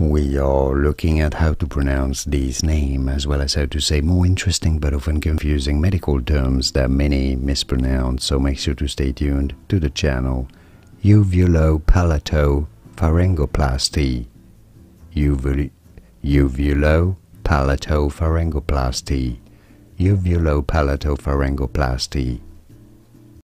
We are looking at how to pronounce this name as well as how to say more interesting but often confusing medical terms that many mispronounce, so make sure to stay tuned to the channel. Uvulopalato-pharyngoplasty Uvul Uvulopalato-pharyngoplasty Uvulopalato-pharyngoplasty